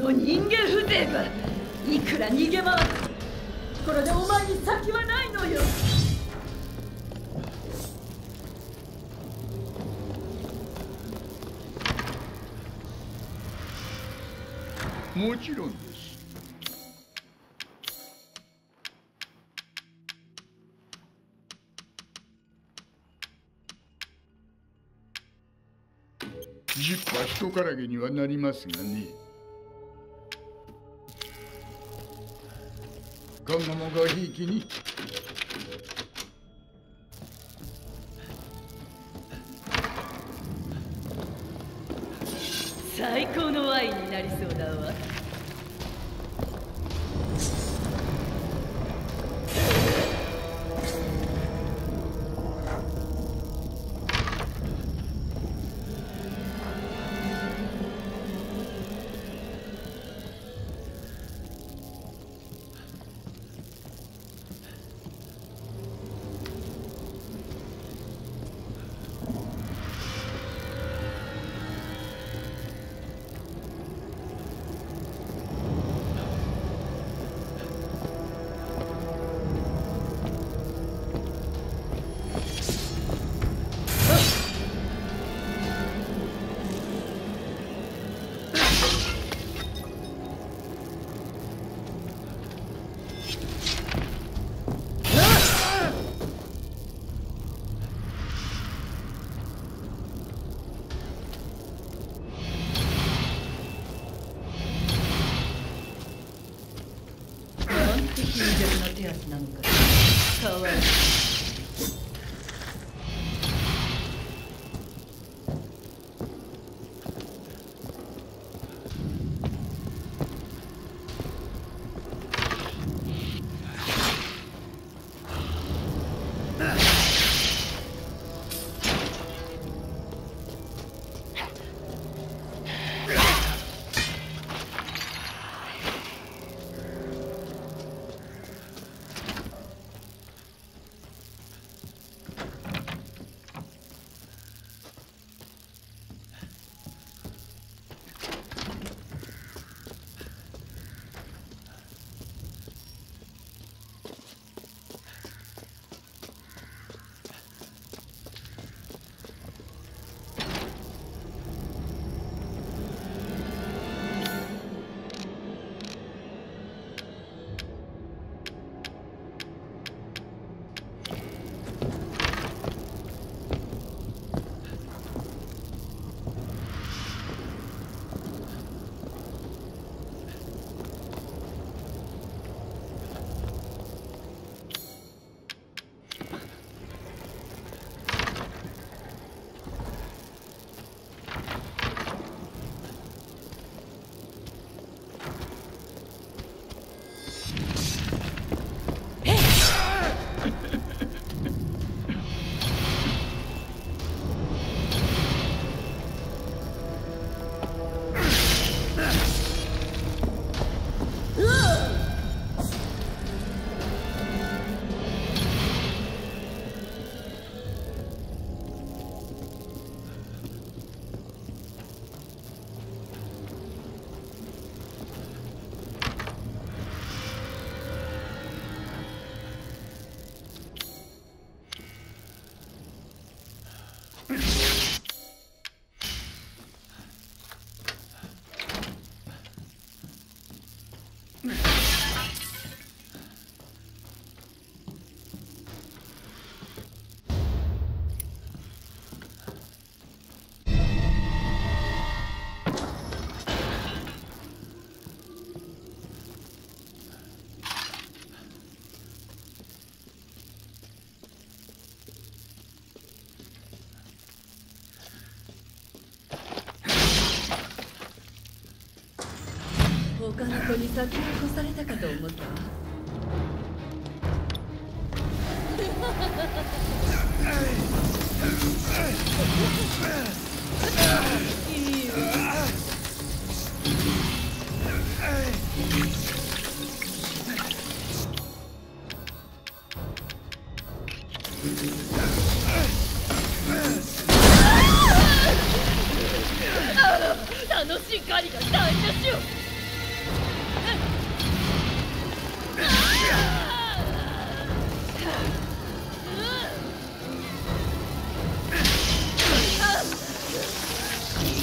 の人間風情がいくら逃げ回るこれでお前に先はないのよ。もちろんです。ジップは人からげにはなりますがね。今後もごひいきに。最高のワインになりそうだわ。に先を越されたかと思ったわ。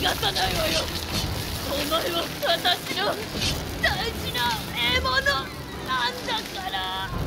離さないわよ。お前は私の大事な獲物なんだから。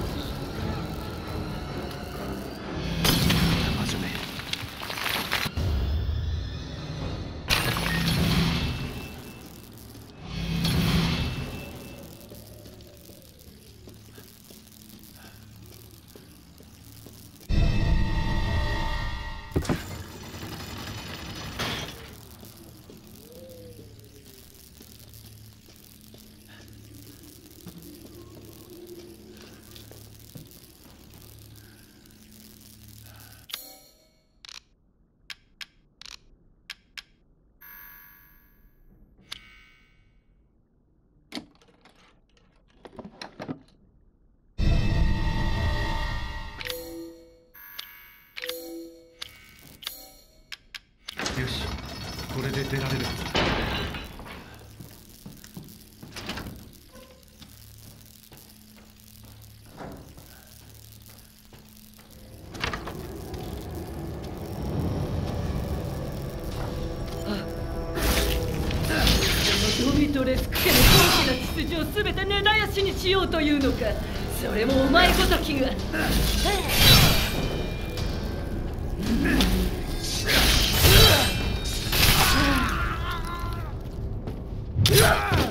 ちにしようというのかそれもお前ごときが Yeah!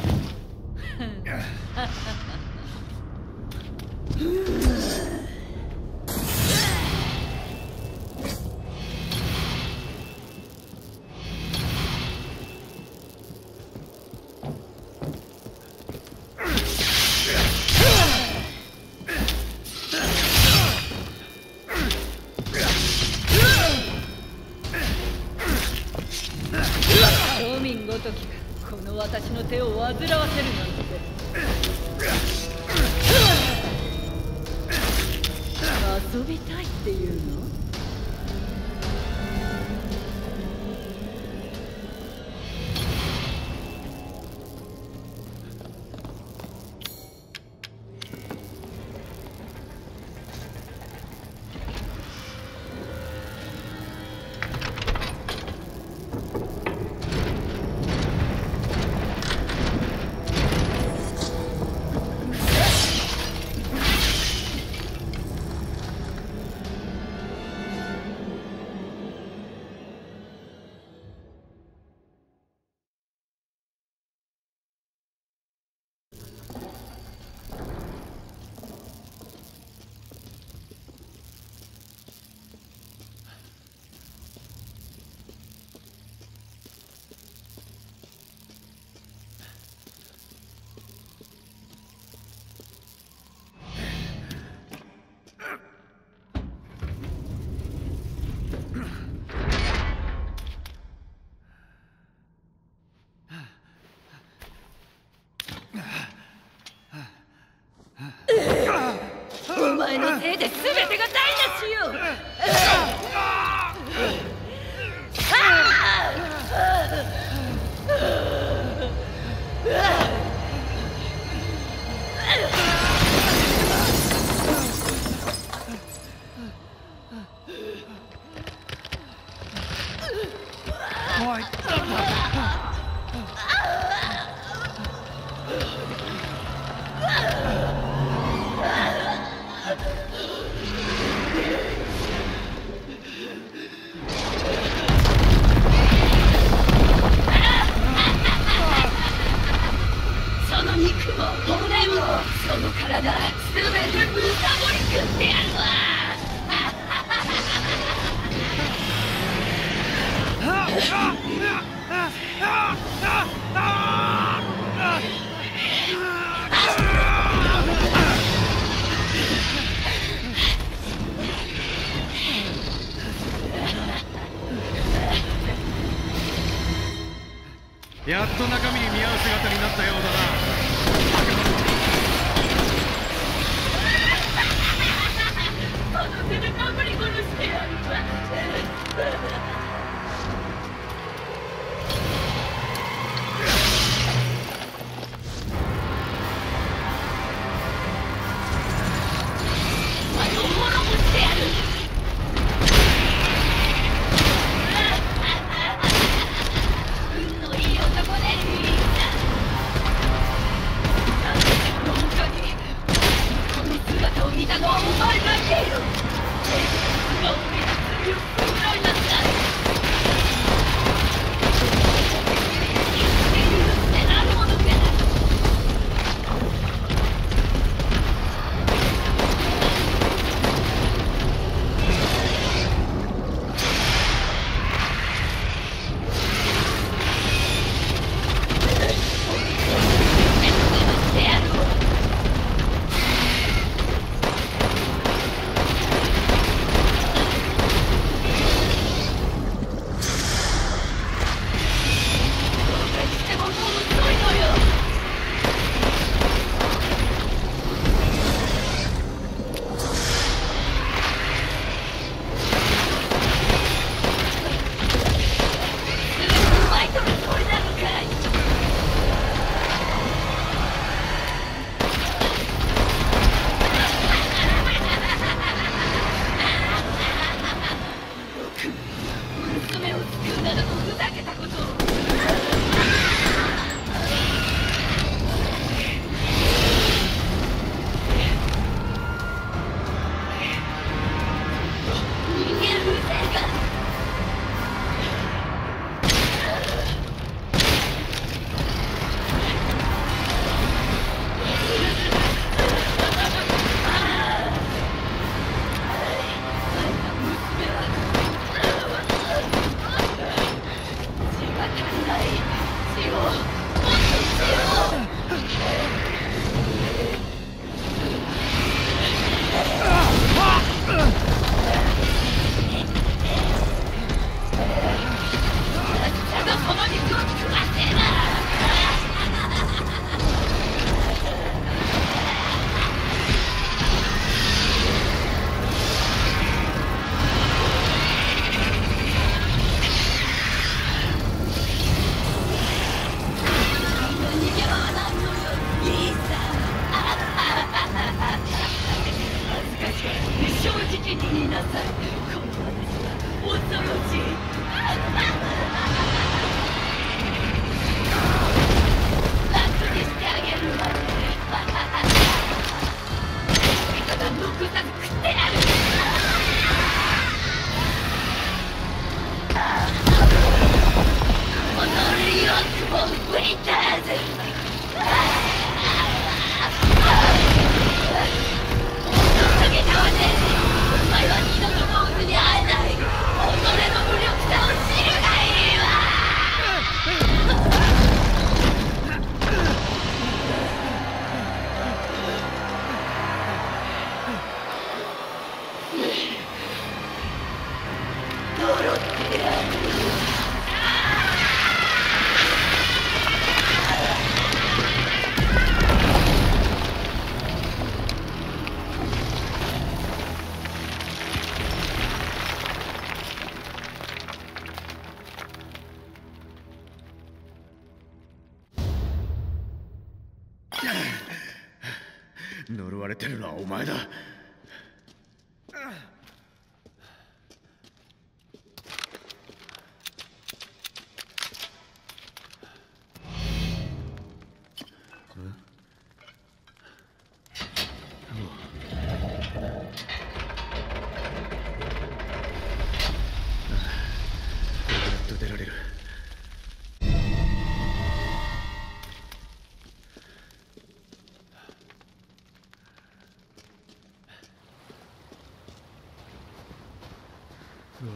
せいで全てが台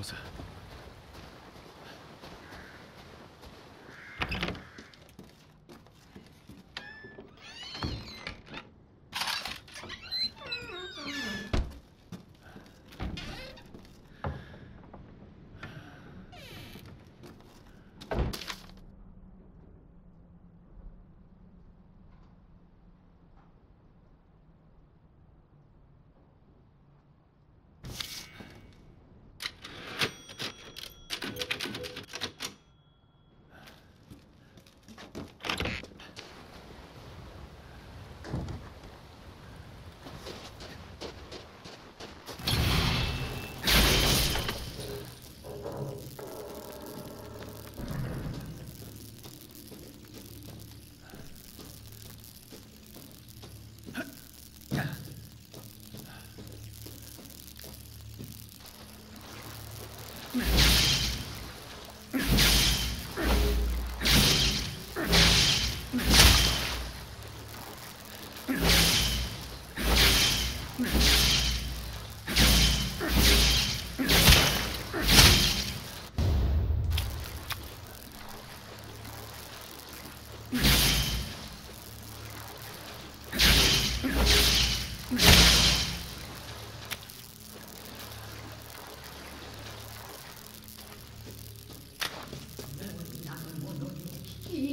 ローザ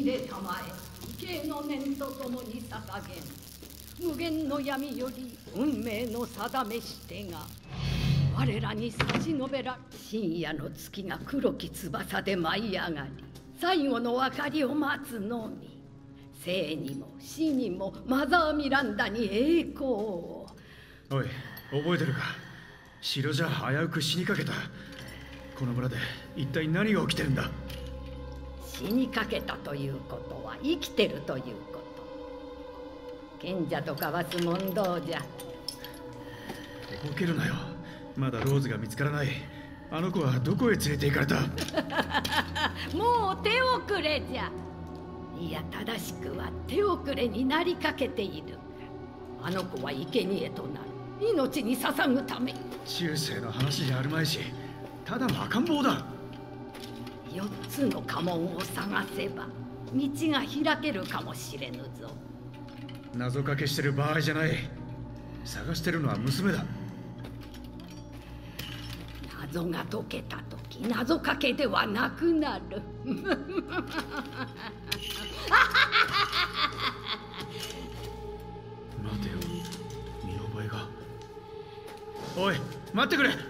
入れたまえ慶の念とともに捧げん無限の闇より運命の定めしてが我らに差し伸べら深夜の月が黒き翼で舞い上がり最後の明かりを待つのみ。生にも死にもマザー・ミランダに栄光を。おい覚えてるか？城じゃ危うく死にかけた。この村で一体何が起きてるんだ？死にかけたということは生きてるという賢者と交わす問答じゃ。とぼけるなよ。まだローズが見つからない。あの子はどこへ連れて行かれた？もう手遅れじゃ。いや正しくは手遅れになりかけている。あの子は生贄となる。命に捧ぐため中世の話じゃあるまいしただの赤ん坊だ。四つの家紋を探せば道が開けるかもしれぬぞ謎かけしてる場合じゃない。探してるのは娘だ。謎が解けた時謎かけではなくなる。待てよ見覚えが。おい待ってくれ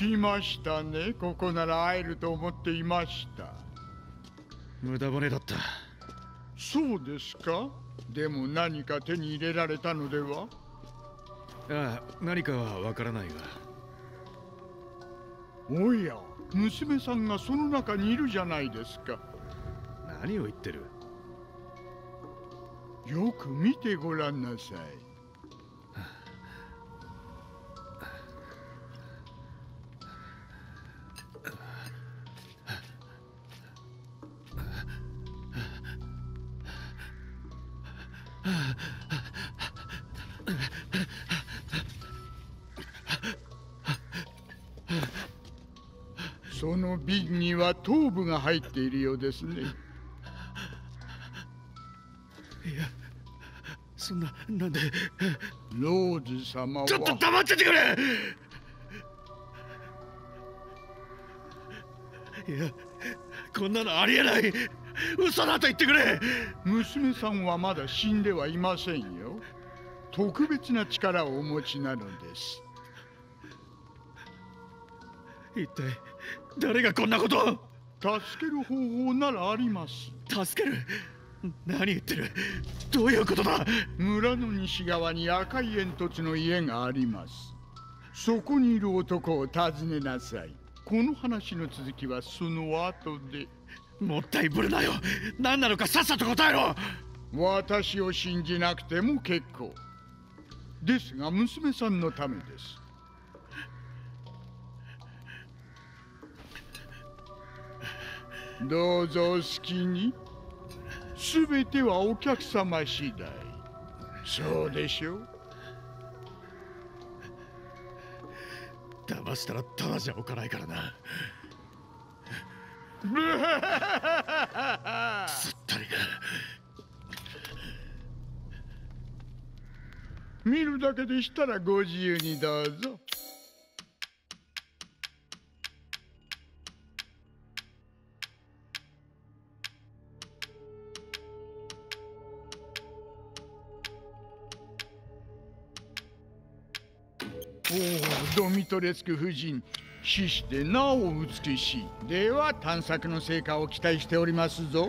来ましたね。ここなら会えると思っていました。無駄骨だった。そうですか？でも何か手に入れられたのでは？ああ何かはわからないが。おや娘さんがその中にいるじゃないですか。何を言ってる？よく見てごらんなさいその瓶には頭部が入っているようですね。そんななんで？ローズ様は。ちょっと黙っててくれ！いやこんなのありえない嘘だと言ってくれ。娘さんはまだ死んではいませんよ。特別な力をお持ちなのです。一体誰がこんなことを？助ける方法ならあります。助ける？何言ってる？どういうことだ？村の西側に赤い煙突の家があります。そこにいる男を訪ねなさい。この話の続きはその後でもったいぶるなよ。何なのかさっさと答えろ。私を信じなくても結構。ですが娘さんのためです。どうぞお好きに。全てはお客様次第。そうでしょう。騙したらただじゃおかないからなすったりが。見るだけでしたらご自由にどうぞ。おおドミトレスク夫人。死してなお美しい。では探索の成果を期待しておりますぞ。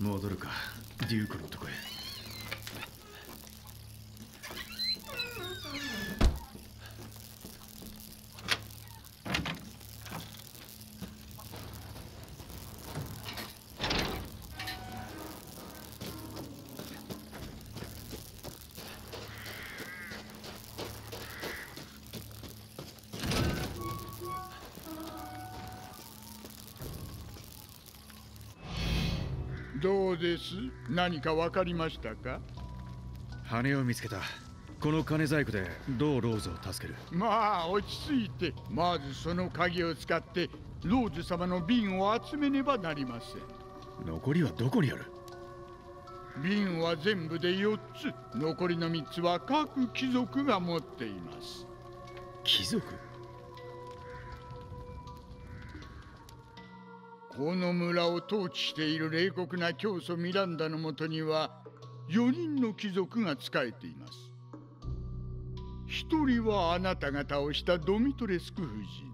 戻るか。デュークのとこへ。どうです？何か分かりましたか？羽を見つけた。この金細工でどうローズを助ける？まあ落ち着いて。まずその鍵を使ってローズ様の瓶を集めねばなりません。残りはどこにある？瓶は全部で4つ。残りの3つは各貴族が持っています。貴族？この村を統治している冷酷な教祖ミランダのもとには4人の貴族が仕えています。1人はあなたが倒したドミトレスク夫人。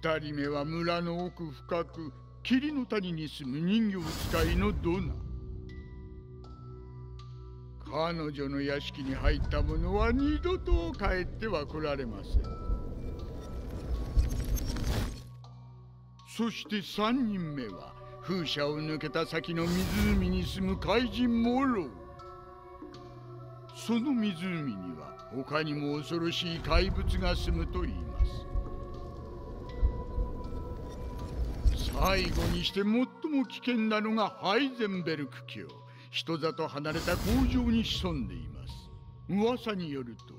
2人目は村の奥深く霧の谷に住む人形使いのドナ。彼女の屋敷に入った者は二度と帰っては来られません。そして3人目は風車を抜けた先の湖に住む怪人モローその湖には他にも恐ろしい怪物が住むと言います。最後にして最も危険なのがハイゼンベルク卿人里離れた工場に潜んでいます。噂によると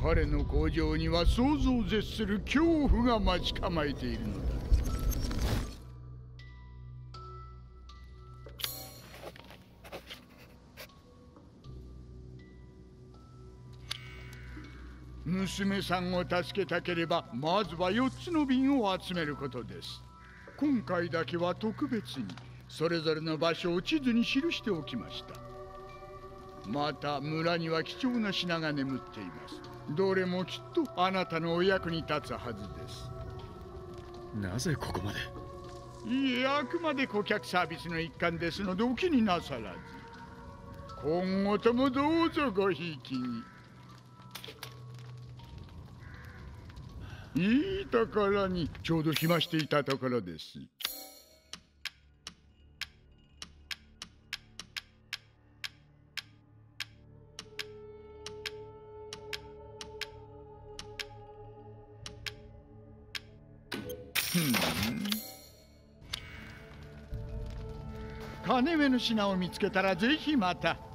彼の工場には想像を絶する恐怖が待ち構えているのだ。娘さんを助けたければまずは4つの瓶を集めることです。今回だけは特別にそれぞれの場所を地図に記しておきました。また村には貴重な品が眠っています。どれもきっとあなたのお役に立つはずです。なぜここまで？いえあくまで顧客サービスの一環ですのでお気になさらず。今後ともどうぞごひいきにいいところにちょうど暇していたところです。金目の品を見つけたらぜひまた。